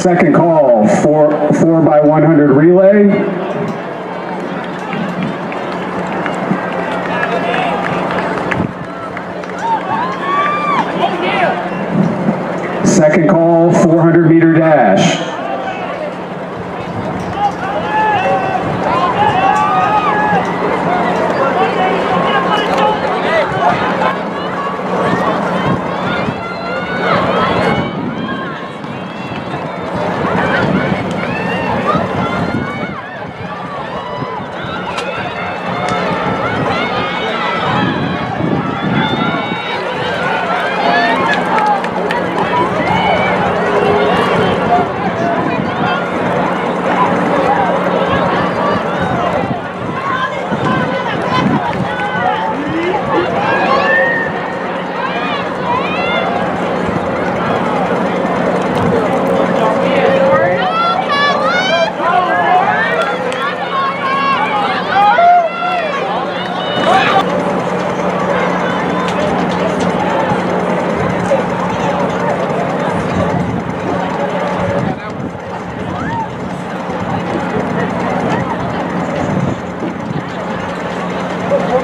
Second call, four, four by 100 relay. Second call, 400 meter dash.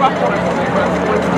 más por el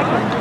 guys put it back